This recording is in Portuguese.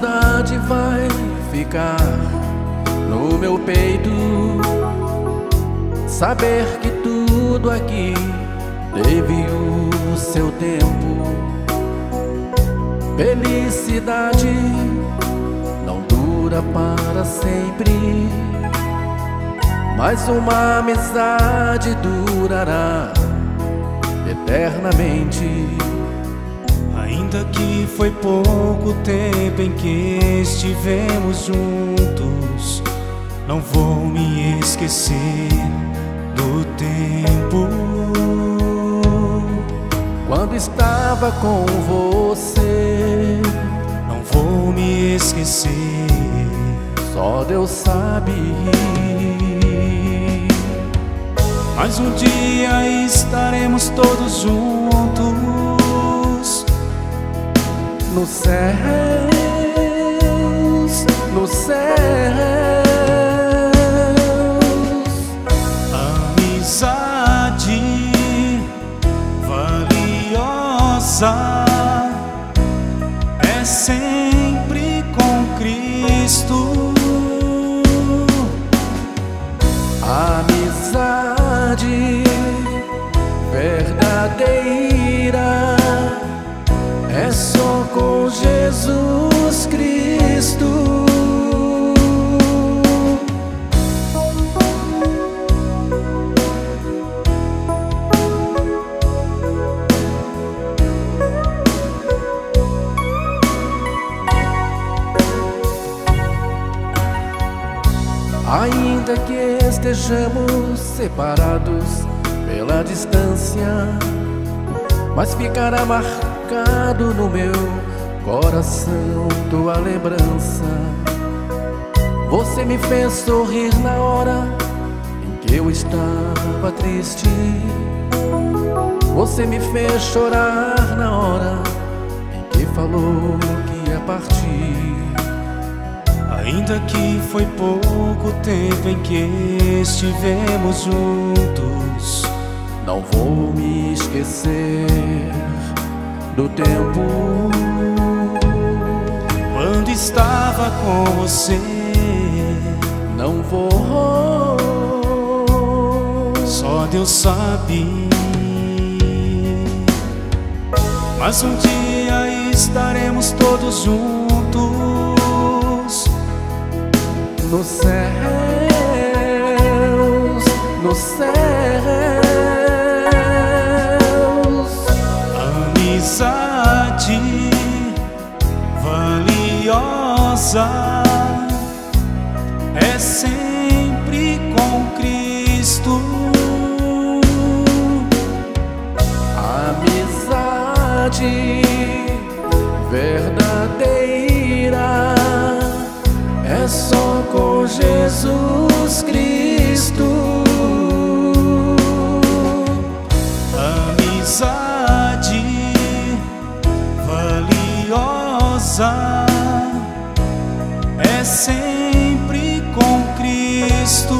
saudade vai ficar no meu peito. Saber que tudo aqui teve o seu tempo. Felicidade não dura para sempre, mas uma amizade durará eternamente. Ainda que foi pouco tempo em que estivemos juntos, não vou me esquecer do tempo. Quando estava com você, não vou me esquecer. Só Deus sabe. Mas um dia estaremos todos juntos no céus, no céus. Amizade valiosa é sempre com Cristo. Amizade verdadeira Ainda que estejamos separados pela distância, mas ficará marcado no meu coração tua lembrança. Você me fez sorrir na hora em que eu estava triste. Você me fez chorar na hora em que falou que ia partir. Ainda que foi pouco tempo em que estivemos juntos, não vou me esquecer do tempo quando estava com você. Não vou, só Deus sabe. Mas um dia estaremos todos juntos no céus, no céus. Amizade valiosa é sempre com Cristo. Amizade verdadeira é só com Jesus Cristo. Amizade valiosa é sempre com Cristo.